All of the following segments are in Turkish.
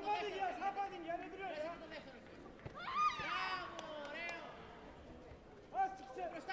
Sapadin sapadin yere duruyor ya. Bravo, Reo. Az çıksın. Usta,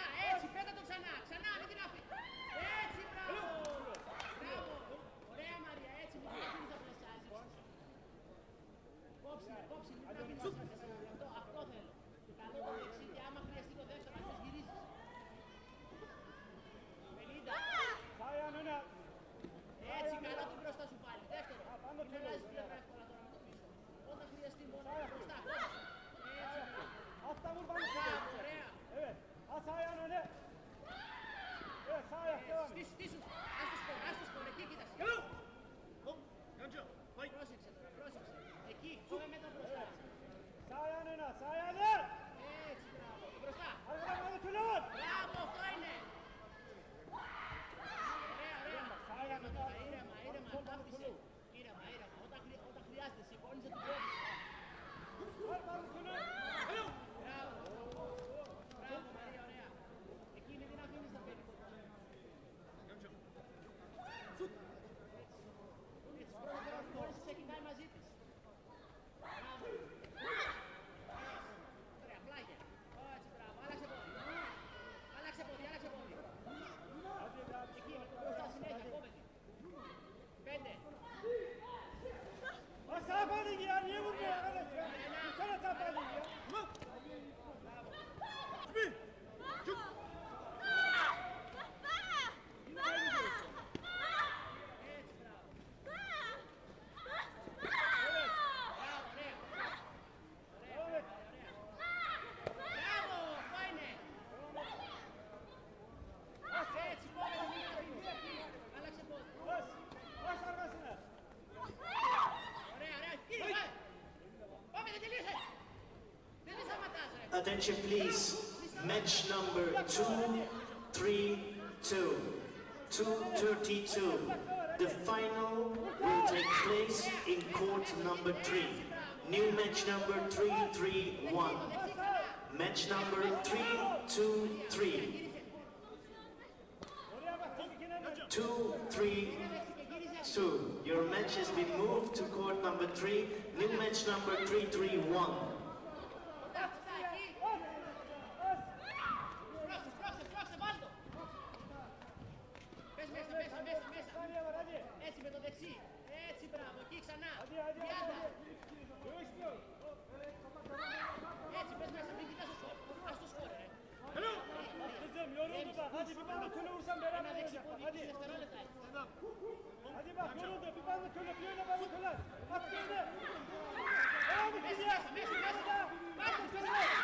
sahaya dön. Evet. Bravo. Brasa. Arkadan bana tutulun. Bravo. Söyle. Oraya oraya. Sahaya dön. Attention please. Match number 232. 232. The final will take place in court number 3. New match number 331. Match number 323. 232. Your match has been moved to court number 3. New match number 331. το δεξί. Έτσι, μπράβο, εκεί ξανά. 30. Έτσι, πες μέσα, μην κοιτάς το σκορ. Ας το σκορ, ρε. Hello. Kızım yoruldu bak. Hadi bir bana töle vursan beraber oynayacak. Hadi. Hadi bak yoruldu. Bir bana töle, bir öyle bana töle. At gönder. Bravo kızım. Mesut, Mesut, Mesut. Mesut, Mesut.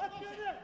Atıyorum.